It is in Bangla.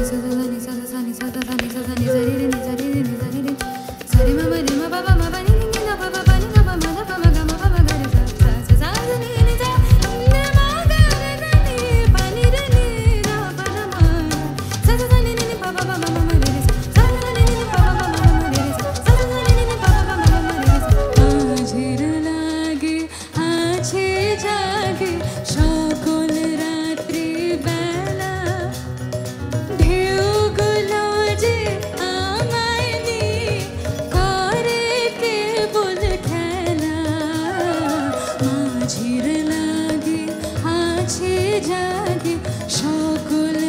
These are কাছে যাকে সকল